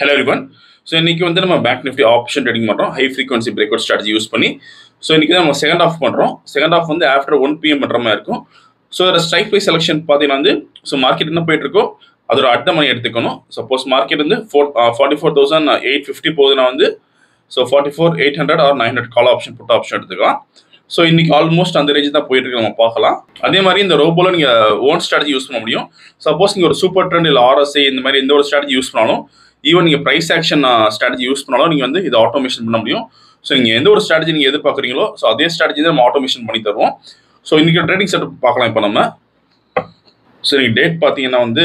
Hello everyone so இன்றைக்கி வந்து நம்ம பேங்க் நிஃப்டி ஆப்ஷன் ட்ரேடிங் பண்ணுறோம் high frequency breakout strategy use பண்ணி. ஸோ இன்னைக்கு தான் நம்ம செகண்ட் ஆஃப் பண்ணுறோம் செகண்ட் ஆஃப் வந்து ஆஃப்டர் ஒன் பிஎம் பண்ணுற மாதிரி இருக்கும். ஸோ அதில் ஸ்ட்ரைக் ப்ரைஸ் செலெக்ஷன் பார்த்தீங்கன்னா வந்து ஸோ மார்க்கெட் என்ன போயிட்டுருக்கோ அதோட அட்ட மணி எடுத்துக்கணும். சப்போஸ் மார்க்கெட் வந்து four forty four thousand eight fifty போகுதுன்னா வந்து so forty four eight hundred or nine hundred call option put option எடுத்துக்கலாம். ஸோ இன்னைக்கு ஆல்மோஸ்ட் அந்த ரேஞ்ச் தான் போயிட்டு இருக்கு. நம்ம பார்க்கலாம். அதே மாதிரி இந்த ரோபோல நீங்கள் ஓன் ஸ்ட்ராட்டஜி யூஸ் பண்ண முடியும். சப்போஸ் நீங்கள் ஒரு சூப்பர் ட்ரெண்ட் இல்லை ஆர்எஸ்ஐ இந்த மாதிரி எந்த ஒரு ஸ்ட்ராட்டஜி யூஸ் பண்ணாலும் ஈவன் நீங்கள் ப்ரைஸ் ஆக்ஷன் ஸ்ட்ராட்டஜி யூஸ் பண்ணாலும் நீங்கள் வந்து இதை ஆட்டோமேஷன் பண்ண முடியும். ஸோ நீங்கள் எந்த ஒரு ஸ்ட்ராட்டஜி நீங்கள் எதிர்பார்க்குறீங்களோ ஸோ அதே ஸ்ட்ராட்டஜி தான் நம்ம ஆட்டோமேஷன் பண்ணி தருவோம். ஸோ இன்னைக்கு ட்ரேடிங் செட்டப் பார்க்கலாம் இப்போ நம்ம. ஸோ நீங்கள் டேட் பார்த்தீங்கன்னா வந்து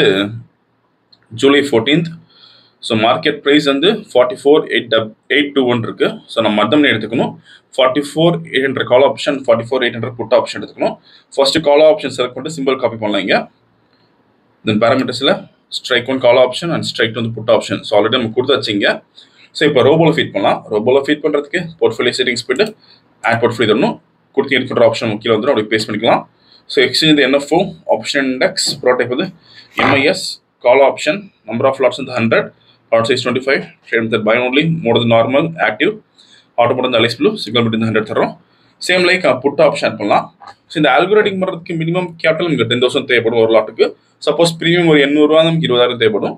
July fourteenth so market price வந்து forty four eight dub eight two one இருக்குது ஸோ நம்ம மதம் எடுத்துக்கணும்? Forty four eight hundred call option forty four eight hundred put option எடுத்துக்கணும். ஃபர்ஸ்ட் கால் ஆப்ஷன் செலக்ட் பண்ணிட்டு சிம்பிள் காப்பி பண்ணலாம் இங்கே. Then பேராமீட்டர்ஸில் strike on call option and strike வந்து put option so already நம்ம கொடுத்தாச்சுங்க ஸோ இப்போ ரோபோவில் ஃபீட் பண்ணலாம். ரோபோவில் ஃபீட் பண்ணுறதுக்கு போர்ட்ஃபோலியோ செட்டிங்ஸ் போயிட்டு ஆட் போர்ட்ஃபோலியோ தரணும். கொடுத்து எட் பண்ணுற ஆப்ஷன் கீழே வந்துடும் அப்படி பேஸ் பண்ணிக்கலாம். So exchange NFO option index product வந்து MIS call option number of lots வந்து hundred lot size twenty five trade method buy only more normal active auto போட்டு அலைஸ் ப்ளூ சிக்னல் பிட் ஹண்ட்ரட் தரோம் same like put option பண்ணலாம். So இந்த algo trading பண்ணுறதுக்கு minimum capital நமக்கு ten thousand தேவைப்படும் ஒரு லாட்டுக்கு சப்போஸ் ப்ரீமியம் ஒரு எண்ணூறுவா நமக்கு இருபதாயிரம் தேவைப்படும்.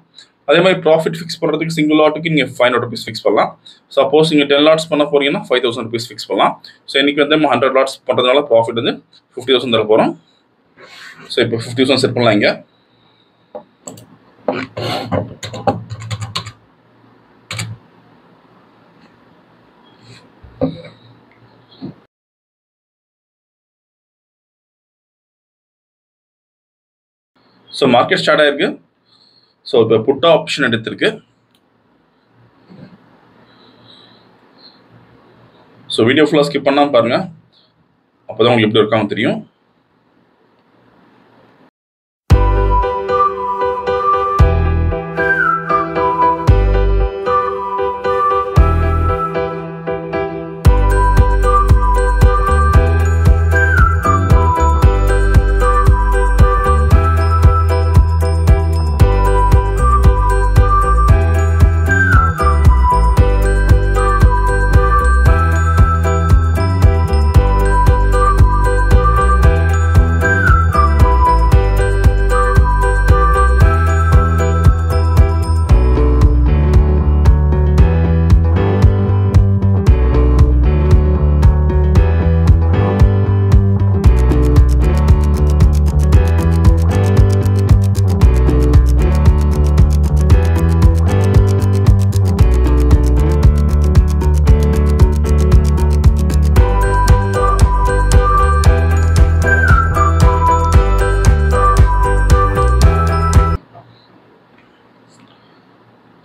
அதே மாதிரி ப்ராஃபிட் ஃபிக்ஸ் பண்ணுறதுக்கு சிங்கிள் லாட்டுக்கு நீங்கள் ஃபைவ் ஹண்ட்ரட் ருபீஸ் ஃபிக்ஸ் பண்ணலாம். சப்போஸ் நீங்கள் டென் லாட்ஸ் பண்ண போறீங்கன்னா ஃபைவ் தௌசண்ட் ருபீஸ் ஃபிக்ஸ் பண்ணலாம். ஸோ இன்னைக்கு வந்து நம்ம ஹண்ட்ரட் லாட்ஸ் பண்ணுறதுனால ப்ராஃபிட் வந்து ஃபிஃப்டி தௌசண்ட் தர போகிறோம் ஸோ இப்போ ஃபிஃப்டி தௌசண்ட் செட் பண்ணலாம் இங்கே. ஸோ மார்க்கெட் ஸ்டார்ட் ஆயிருக்கு. ஸோ இப்போ புட் ஆப்ஷன் எடுத்திருக்கு. ஸோ வீடியோ ஃபுல்லாக ஸ்கிப் பண்ணாமல் பாருங்கள் அப்போ தான் உங்களுக்கு எப்படி இருக்காங்க தெரியும்.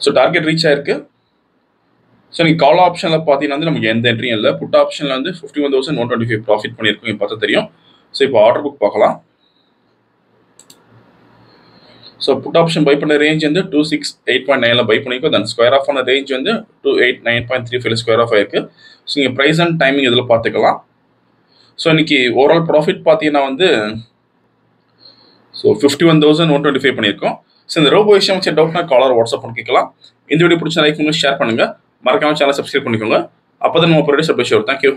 ஸோ டார்கெட் ரீச் ஆயிருக்கு. ஸோ நீங்கள் கால் ஆப்ஷனில் பார்த்தீங்கன்னா வந்து நமக்கு எந்த என்ட்ரியும் இல்லை. புட் ஆப்ஷனில் வந்து fifty one thousand one twenty five profit பண்ணியிருக்கோம். இப்போ பார்த்தா தெரியும். ஸோ இப்போ ஆர்டர் புக் பார்க்கலாம். ஸோ புட் ஆப்ஷன் பை பண்ண ரேஞ்ச் வந்து டூ சிக்ஸ் எயிட் பாயிண்ட் நைனில் பை பண்ணியிருக்கோம் தென் ஸ்கொயர் ஆஃப் ஆன ரேஞ்ச் வந்து two eight nine point three five square off ஆயிருக்கு. ஸோ நீங்கள் ப்ரைஸ் அண்ட் டைமிங் இதில் பார்த்துக்கலாம். ஸோ இன்னைக்கு ஓவரால் ப்ராஃபிட் பார்த்தீங்கன்னா வந்து so fifty one thousand one twenty five பண்ணியிருக்கோம். ஸோ இந்த ரோபோ விஷயம் வச்சு டவுட்னா காலர் வாட்ஸ்அப் பண்ணி கேட்கலாம். இந்த வீடியோ பிடிச்ச லைக் பண்ணி ஷேர் பண்ணுங்க. மறக்காமல் சேனல் சப்ஸ்கிரைப் பண்ணிக்கோங்க. அப்போ தான் நம்ம ப்ரொடியூஸ் அப்டேட் தேங்க்யூ